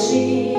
心。